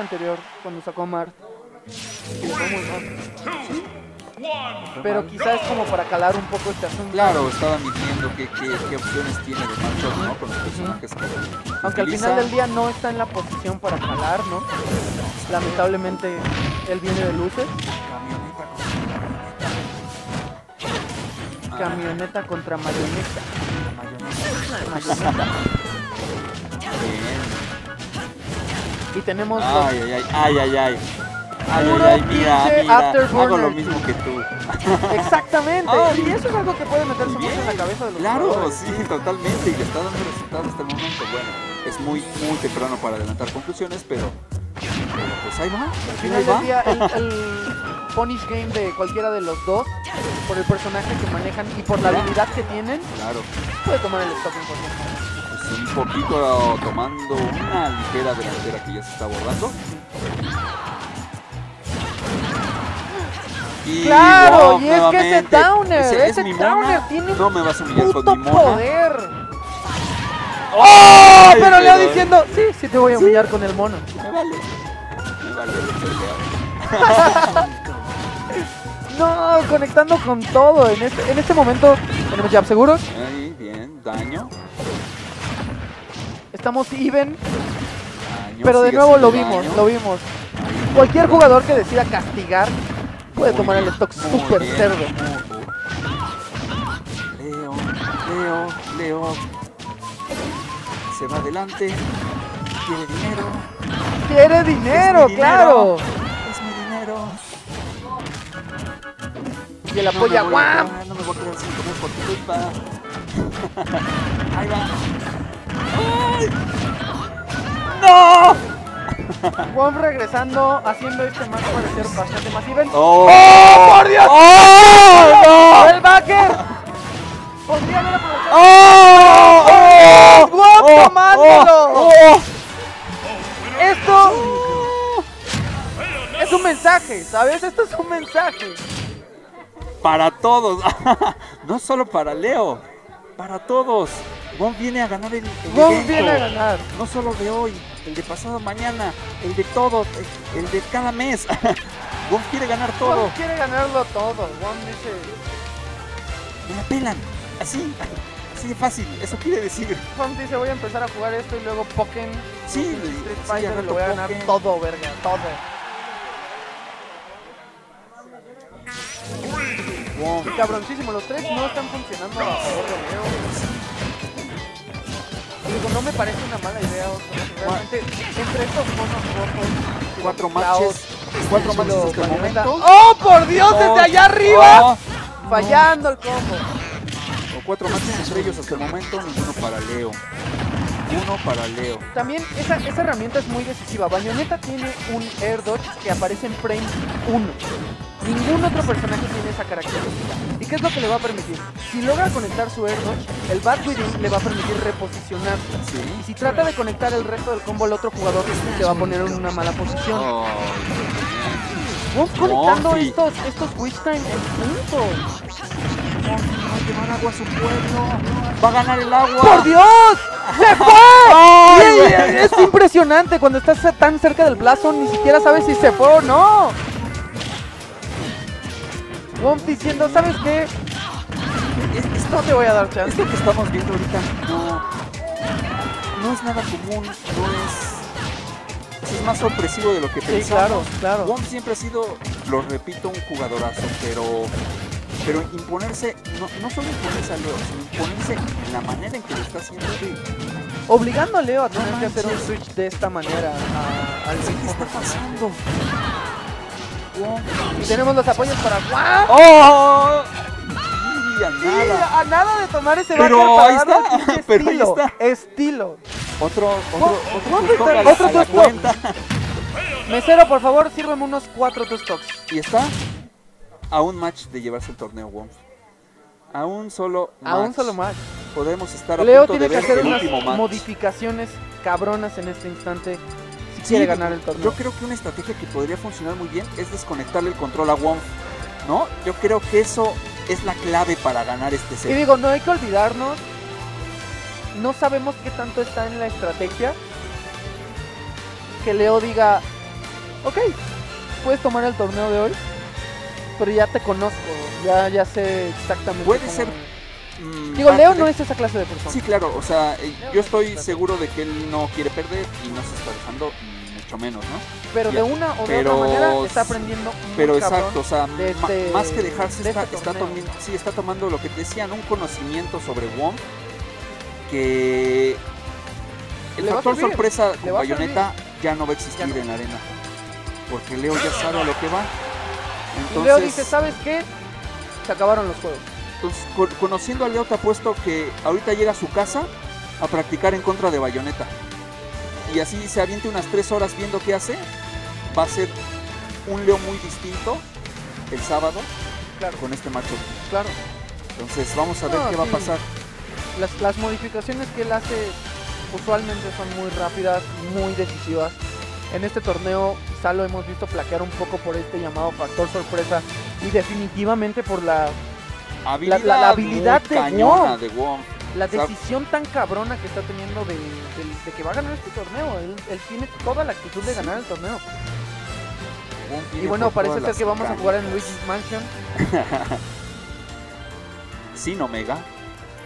anterior cuando sacó a Mart. Pero quizás es como para calar un poco este asunto. Claro, estaba midiendo qué, qué, qué opciones tiene de matchup, ¿no? Con los personajes que Aunque al final del día no está en la posición para calar, ¿no? Lamentablemente él viene de luces. Camioneta con Camioneta contra. Bien. Y tenemos los- Ay, ay, ay, ay, ay, ay. Ay, Puro ay, ay, mira, mira. Hago lo mismo que tú. Exactamente. Ay. y eso es algo que puede meterse mucho en la cabeza de los Claro, jugadores. sí, totalmente. Y le está dando resultados hasta el momento. Bueno, es muy, muy temprano para adelantar conclusiones, pero, pero pues ahí va. Al Al final del día, el, el punish game de cualquiera de los dos, por el personaje que manejan y por la habilidad que tienen, Claro, puede tomar el stop en cualquier un poquito tomando una ligera delantera que ya se está abordando. Y Claro, wow, y es que ese downer, ese es ese mona. downer tiene No me vas a humillar con ¡Puto mi mona. poder! ¡Oh! ¡Ay, Pero Leo pero- diciendo, sí, sí te voy a humillar con el mono. Me vale. Me vale. soy Leo. No, conectando con todo. En este, en este momento tenemos jab seguros. Ahí, bien, daño. Estamos even, daño, pero de nuevo lo vimos, lo vimos. Cualquier jugador que decida castigar puede tomar el stock super cerdo. Leo, Leo, Leo. Se va adelante. Quiere dinero. Quiere dinero, claro. Es mi dinero. Y el apoya ¡guam! No me voy a quedar sin comer por tu culpa. Ahí va. ¡No! Wom regresando, haciendo este match parecer bastante más even. ¡Oh! por Dios! ¡Oh! ¡El backer! Podría haber aprovechado. ¡Oh! ¡Oh! ¡Guap ¡Oh! tomándolo! ¡Oh! ¡Oh! Esto es un mensaje, ¿sabes? Esto es un mensaje. Para todos. no solo para Leo. Para todos. Gon viene a ganar el, el evento. viene a ganar. No solo de hoy, el de pasado mañana, el de todos, el, de cada mes. Gon quiere ganar todo. Wom quiere ganarlo todo. Wom dice, Me la pelan. Así. Así de fácil. Eso quiere decir. Wom dice, voy a empezar a jugar esto y luego Pokémon. Sí, Street sí, Fighter, lo voy a ganar todo, verga, todo. Gon. Cabroncísimo, los tres no están funcionando a favor de Leo. Digo, no me parece una mala idea. o sea, Realmente, entre estos monos rojos, Cuatro matches. Cuatro estilo matches hasta el Bayonetta. momento. ¡Oh, por Dios! ¡Desde allá arriba! Oh, Fallando el combo. o cuatro matches entre ellos hasta el momento. Ninguno para Leo. Uno para Leo. También esa, esa herramienta es muy decisiva. Bayonetta tiene un air dodge que aparece en frame 1. Ningún otro personaje tiene esa característica. ¿Y qué es lo que le va a permitir? Si logra conectar su air dodge, el Bad Within le va a permitir reposicionarse. Sí. Y si trata de conectar el resto del combo al otro jugador, le va a poner en una mala posición. Oh, Vamos conectando estos, estos Witch Time en punto. Va a llevar agua a su pueblo. Va a ganar el agua. ¡Por Dios! ¡Se fue! Güey. es impresionante cuando estás tan cerca del plazo, ni siquiera sabes si se fue o no. Womp diciendo, ¿sabes qué? No te voy a dar chance. Esto que estamos viendo ahorita no, no es nada común, no es, es más sorpresivo de lo que Sí, pensamos. claro, claro. Wong siempre ha sido, lo repito, un jugadorazo, pero, pero imponerse, no, no solo imponerse a Leo, sino imponerse en la manera en que lo está haciendo. Obligando a Leo a tener No que hacer un switch de esta manera a- al ¿Qué está pasando? Wong. Y tenemos los apoyos para Womp. ¡Oh! Y a Sí, nada. a nada de tomar ese Pero ahí está, pinche pero ahí estilo, está. Estilo. Otro, otro, Wong, otro, Wong otro la cuenta. Mesero, por favor, sírveme unos cuatro two stocks. Y está a un match de llevarse el torneo Womp. A un solo A un match. solo match. Podemos estar a Leo punto tiene de que hacer unas match. modificaciones cabronas en este instante quiere ganar el torneo. Yo creo que una estrategia que podría funcionar muy bien es desconectarle el control a Womp. ¿No? Yo creo que eso es la clave para ganar este Y set. digo, no hay que olvidarnos, no sabemos qué tanto está en la estrategia que Leo diga, ok, puedes tomar el torneo de hoy, pero ya te conozco, ya, ya sé exactamente. Puede cómo- ser, Mm, Digo, Leo de- no es esa clase de persona. Sí, claro, o sea, eh, yo estoy seguro de que él no quiere perder y no se está dejando, mucho menos, ¿no? pero de una o de pero- otra manera está aprendiendo muy Pero exacto, o sea, de este- más que dejarse, de está, este está, tomi- sí, está tomando lo que te decían, un conocimiento sobre WOM que el Le factor sorpresa con Bayonetta ya no va a existir no. en la arena. Porque Leo ya sabe a lo que va. Y Entonces, Leo dice, ¿sabes qué? Se acabaron los juegos. Entonces, co- conociendo a Leo te apuesto que ahorita llega a su casa a practicar en contra de Bayonetta. Y así se aviente unas tres horas viendo qué hace. Va a ser un Leo muy distinto el sábado Claro, con este macho. claro. Entonces vamos a ver No, qué va a pasar. Las, las modificaciones que él hace usualmente son muy rápidas, muy decisivas. En este torneo quizá lo hemos visto plaquear un poco por este llamado factor sorpresa y definitivamente por la, Habilidad, la- la habilidad de cañona Wong. de Wong. la decisión tan cabrona que está teniendo de, de- de que va a ganar este torneo. Él, él tiene toda la actitud de ganar el torneo. Y bueno, parece ser que vamos a jugar en Luigi's Mansion. Sin Omega.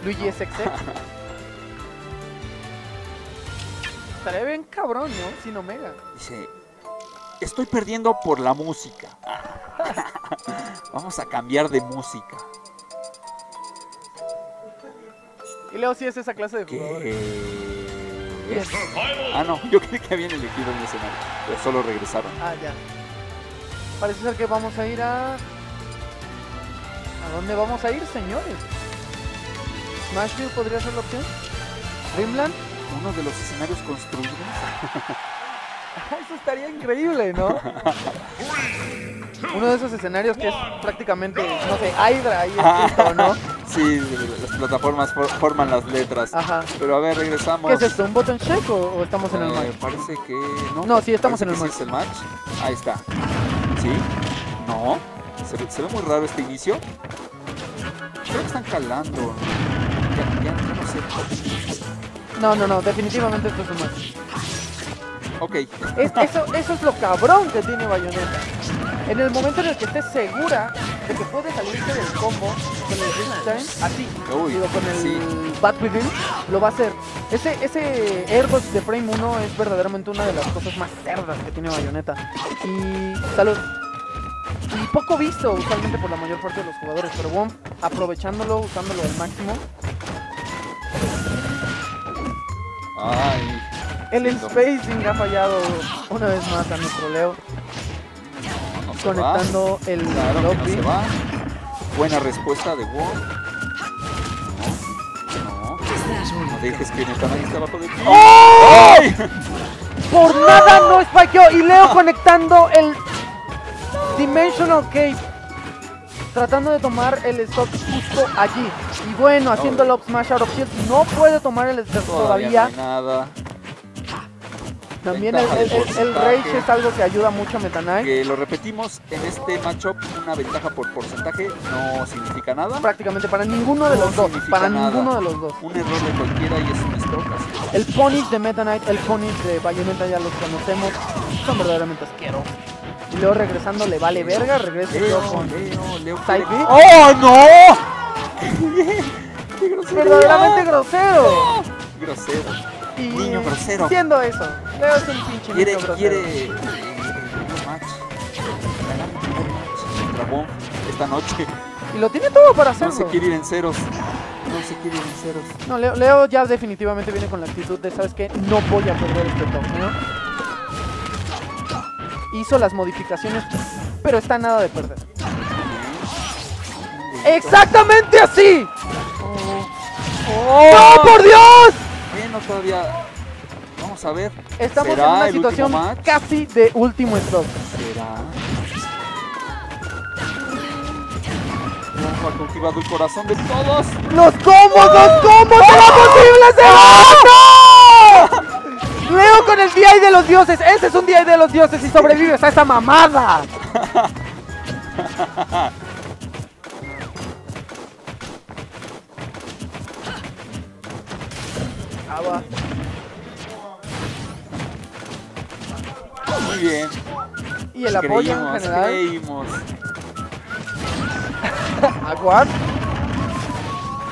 Luigi SX. Estaría bien cabrón, ¿no? Sin Omega. Dice, estoy perdiendo por la música. vamos a cambiar de música. Y Leo sí es esa clase de jugador. Ah, no, yo creí que habían elegido un escenario, pero solo regresaron. Ah, ya. Parece ser que vamos a ir a... ¿A dónde vamos a ir, señores? ¿Smashville podría ser la opción? ¿Dreamland? Uno de los escenarios construidos. Eso estaría increíble, ¿no? Uno de esos escenarios que es prácticamente, no sé, Hydra ahí escrito, ¿no? Sí, las plataformas for- forman las letras. Ajá. Pero a ver, regresamos. ¿Qué es esto? ¿Un button check o, o estamos en el Eh, match? Parece que no. No, sí, estamos en el que sí es el match. Ahí está. ¿Sí? No. Se ve, se ve muy raro este inicio. Creo que están calando. Ya, ya, ya no sé. No, no, no, definitivamente esto es un match. Ok. Es- eso, eso es lo cabrón que tiene Bayonetta. En el momento en el que estés segura de que puede salirse del combo con el Ring Time, así, Uy, digo, con el sí. Within, lo va a hacer. Ese, ese de Frame 1 es verdaderamente una de las cosas más cerdas que tiene Bayonetta. Y salud. Y poco visto usualmente por la mayor parte de los jugadores, pero Womp aprovechándolo, usándolo al máximo. Ay. El spacing ha fallado una vez más a nuestro Leo, Conectando el. Claro que no lobby. se va. Buena respuesta de Wong. No. No. No dejes que Netanyahu esté abajo de ti. ¡Oh! ¡Ay! Por nada no spikeó y Leo conectando el Dimensional Cape. Tratando de tomar el stop justo allí. Y bueno, haciendo el up smash out of shield. No puede tomar el stop todavía. no hay nada. También el, el- el- rage es algo que ayuda mucho a Meta Knight. Que lo repetimos, en este matchup una ventaja por porcentaje no significa nada. Prácticamente para ninguno de No los dos. Para nada. ninguno de los dos. Un error de cualquiera y es un stroke. así. El punish de Meta Knight, el punish de Bayonetta ya los conocemos. Son verdaderamente asquerosos. Y luego regresando le vale verga. Regresa Leo, con Leo, Leo. Side quiere- B. ¡Oh, no! ¡Qué grosería! verdaderamente grosero. grosero. Y Niño grosero. Siendo eso, Leo es un pinche Quiere, quiere eh, el primer match. Ganar el primer match Wong esta noche. Y lo tiene todo para No se hacerlo. quiere ir en ceros. No se quiere ir en ceros. No, Leo, Leo ya definitivamente viene con la actitud de, ¿sabes qué? No voy a perder este torneo. Hizo las modificaciones, pero está nada de perder. ¡Exactamente así! ¡Oh! ¡No, por Dios! Bueno, todavía. Vamos a ver. Estamos en ¿Será una situación casi de último stop. ¿Será? Ha cultivado el corazón de todos. ¡Los combos, los combos! ¡Será posible ser! ¡No! Leo con el DI de los dioses. Ese es un DI de los dioses y sobrevives a esa mamada. Ah, bien. Y el apoyo en Creímos, general. creímos. Aguard.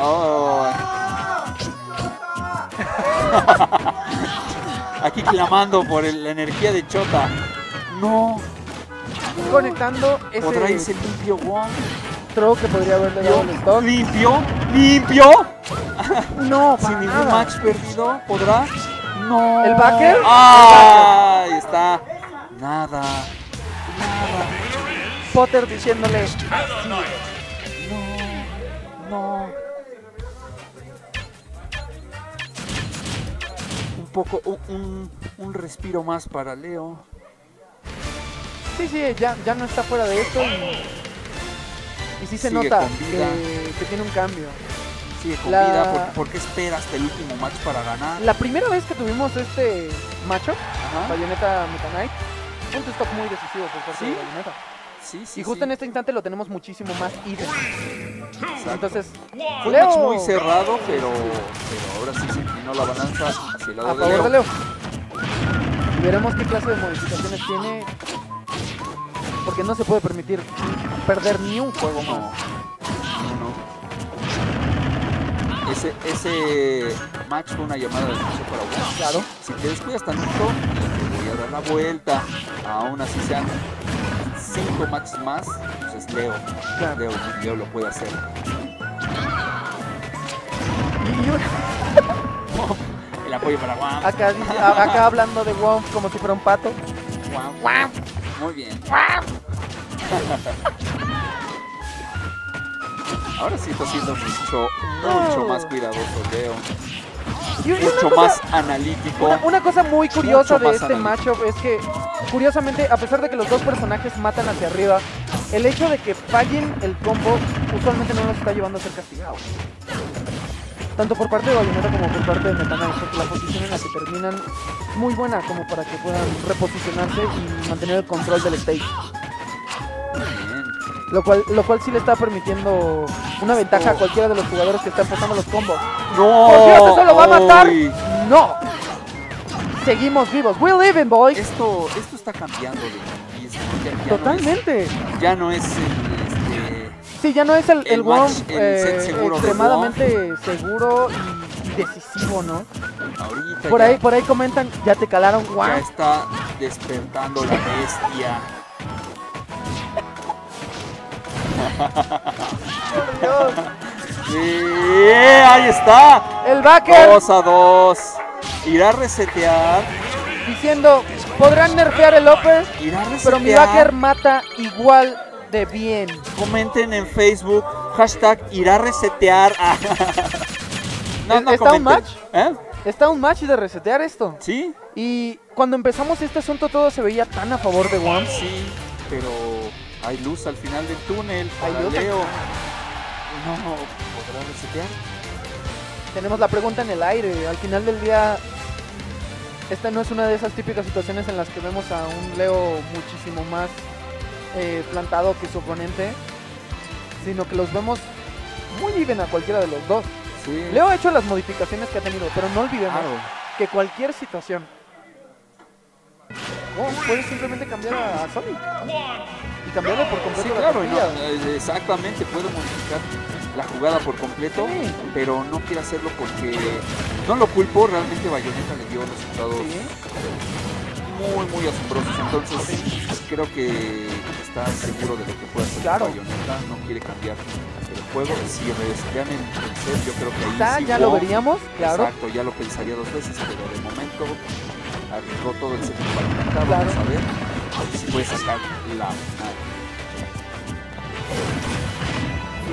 Oh. Aquí clamando por el- la energía de Chota. No, Conectando podrá ese irse limpio, Wong. throw que podría haberle dado el stop. Limpio, limpio. No, Sin ningún nada. match perdido, ¿podrá? No. ¿El backer? Ah, ahí está. Nada. Nada. Potter diciéndole, No. No. Un poco, un, un, respiro más para Leo. sí, sí, ya, ya no está fuera de esto y, y sí se Sigue nota que, que tiene un cambio. Sigue con La- vida. ¿Por, por qué espera hasta el último match para ganar? La primera vez que tuvimos este macho. Bayonetta Meta Knight, un stop muy decisivo por parte ¿Sí? de Bayonetta. Sí, sí. y justo sí. en este instante lo tenemos muchísimo más. Exacto. Entonces, Fue Leo- un match muy cerrado, pero, pero ahora sí se inclinó la balanza hacia el lado a de favor Leo. de Leo. Y veremos qué clase de modificaciones tiene. Porque no se puede permitir perder ni un juego No, más. no, no. Ese, ese match fue una llamada de atención para Wong. Claro. Si te descuidas tantito, dar la vuelta. Aún así sean cinco matches más, pues es Leo. Claro. Leo, Leo lo puede hacer. El apoyo para Wong. acá, hablando de WoW como si fuera un pato. Wong. Muy bien. Ahora sí está siendo mucho, mucho más cuidadoso, Leo. Y Mucho cosa- más analítico. Una, una cosa muy curiosa de este analítico. matchup es que, curiosamente, a pesar de que los dos personajes matan hacia arriba, el hecho de que fallen el combo usualmente no los está llevando a ser castigados. Tanto por parte de Bayonetta como por parte de Meta Knight, porque la posición en la que terminan muy buena como para que puedan reposicionarse y mantener el control del stage. Lo cual, lo cual sí le está permitiendo una ventaja a cualquiera de los jugadores que está empezando los combos. No. ¡Por Dios, eso lo va a matar! Uy. ¡No! Seguimos vivos. We're living, boys. Esto, esto está cambiando de equipo, ya- ya no es- Totalmente. Ya no es, el, este, Sí, ya no es el, El match, eh, seguro extremadamente seguro y, y decisivo, ¿no? ahorita Por ya, ahí, por ahí comentan, ya te calaron, guau. ya está despertando la bestia. Sí, ahí está. El backer 2 a 2. Irá a resetear. diciendo, podrán nerfear el upper, Irá a resetear. pero mi backer mata igual de bien. Comenten en Facebook. Hashtag irá a resetear. no, no ¿Está un match? ¿Eh? Está un match de resetear esto. Sí, Y cuando empezamos este asunto todo se veía tan a favor de WOM. sí, pero hay luz al final del túnel. Hay luz Leo. No, podrá resetear. Tenemos la pregunta en el aire. Al final del día, esta no es una de esas típicas situaciones en las que vemos a un Leo muchísimo más eh, plantado que su oponente, sino que los vemos muy even a cualquiera de los dos. Sí. Leo ha hecho las modificaciones que ha tenido, pero no olvidemos Claro. que cualquier situación oh, puedes simplemente cambiar a, Sonic cambiarle por completo Sí, la claro, no, eh, exactamente, puede modificar la jugada por completo, Sí. pero no quiere hacerlo porque no lo culpo, realmente Bayonetta le dio resultados Sí. muy, muy asombrosos, entonces creo que está seguro de lo que puede hacer Claro. Bayonetta, no quiere cambiar el juego, si resetean el, el set, yo creo que ahí sí ya lo veríamos, claro. Exacto, ya lo pensaría dos veces, pero de momento arriesgó todo el set para Claro. vamos a ver si puede sacar la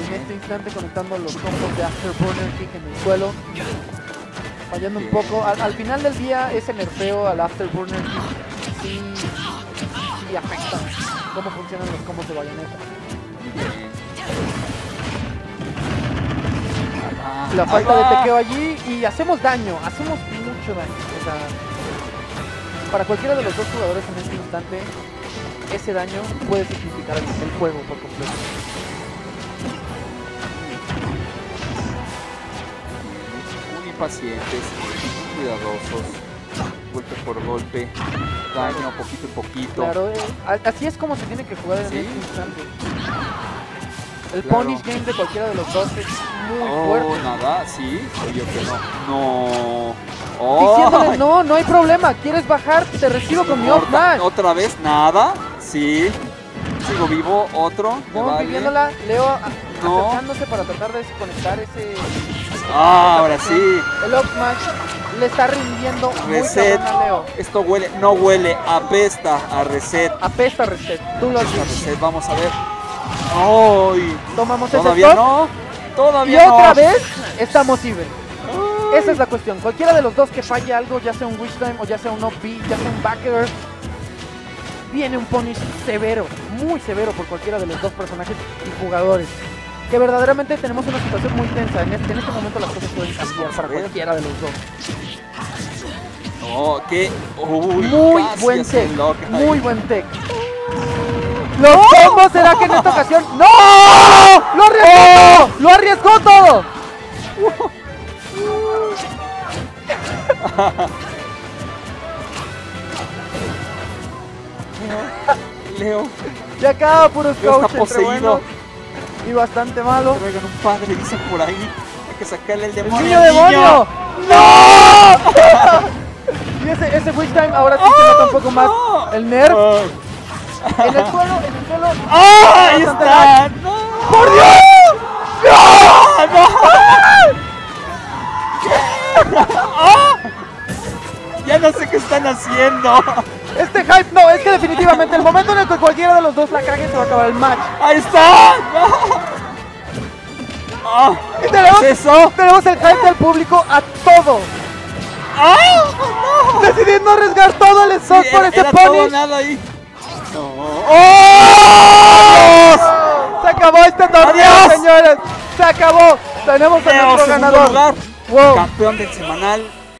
en este instante conectando los combos de Afterburner Kick en el suelo. Fallando un poco. Al, al final del día ese nerfeo al Afterburner Kick sí, afecta cómo funcionan los combos de va, La falta de tequeo allí y hacemos daño, hacemos mucho daño. O sea, para cualquiera de los dos jugadores en este instante, ese daño puede significar el juego por completo. Pacientes, cuidadosos, golpe por golpe. daño poquito en poquito. Claro, eh, a- así es como se tiene que jugar en Sí. este instante. El Claro. punish game de cualquiera de los dos es muy Oh, fuerte. nada, sí, obvio que no. No. Oh, Diciéndole, no, no hay problema, quieres bajar, te recibo con mi off dash. Otra vez, nada. Sí. Sigo vivo, otro. vale. viviéndola, Leo a- No. acercándose para tratar de desconectar ese... Ah, ahora sí. El smash le está rindiendo muy Reset. cabrón a Leo. Esto huele, no huele, apesta a reset. Apesta reset, tú lo Apesta a dicho. reset, vamos a ver. Ay, Tomamos todavía no. y Todavía no. otra vez estamos even. Ay. Esa es la cuestión. Cualquiera de los dos que falle algo, ya sea un wish time o ya sea un OP, ya sea un backer, viene un punish severo, muy severo por cualquiera de los dos personajes y jugadores. Que verdaderamente tenemos una situación muy tensa. En este, en este momento las cosas pueden cambiar para cualquiera de los dos. Oh, qué. Uy, Muy buen tech. Muy buen tech. ¿Los combos será que en esta ocasión? ¡No! ¡Lo arriesgó! ¡Lo arriesgó todo! Leo, Se acaba puros Leo coach poseído. Y bastante malo. Traigan un padre, dicen por ahí. Hay que sacarle el ¡El demonio. niño al demonio! ¡No! y ese, ese Witch Time ahora sí se nota un poco más ¡No! el nerf. En el suelo, en el suelo. ¡Ah! Ahí está. ¡No! ¡Por Dios! Ya no sé qué están haciendo. Este hype no, es que definitivamente el momento en el que cualquiera de los dos la cague se va a acabar el match. ¡Ahí está! ¡No! Y tenemos, ¿Qué es eso? tenemos el hype del público a todo. ¡Ah! ¡No! Decidiendo arriesgar todo el Sí, por ese nada ahí. No. ¡Oh! Se acabó este torneo, señores. Se acabó. Tenemos a nuestro ganador. lugar. Wow. Campeón del semanal